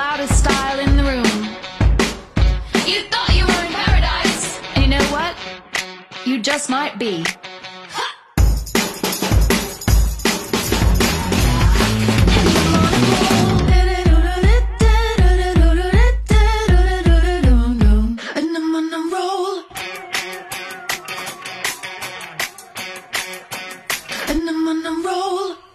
loudest style in the room. You thought you were in paradise. And you know what? You just might be. And I'm on a roll.